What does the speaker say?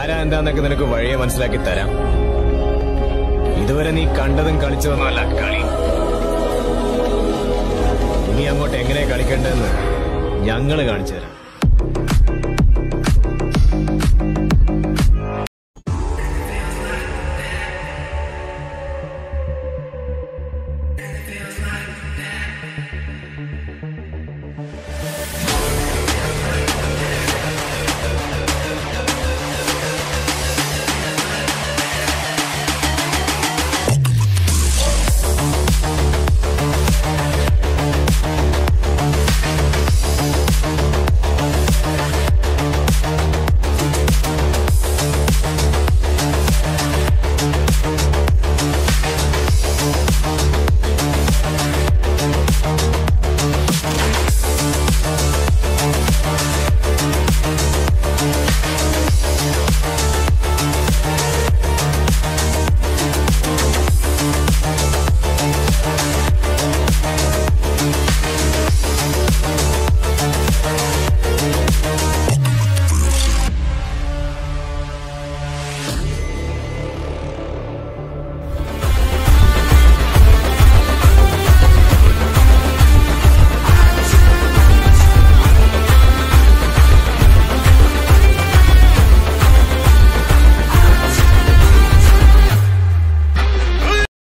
ആരാ എന്താന്നൊക്കെ നിനക്ക് വഴിയെ മനസ്സിലാക്കി തരാം. ഇതുവരെ നീ കണ്ടതും കളിച്ചതൊന്നുമല്ല കളി. നീ അങ്ങോട്ട് എങ്ങനെ കളിക്കേണ്ടതെന്ന് ഞങ്ങൾ കാണിച്ചു തരാം.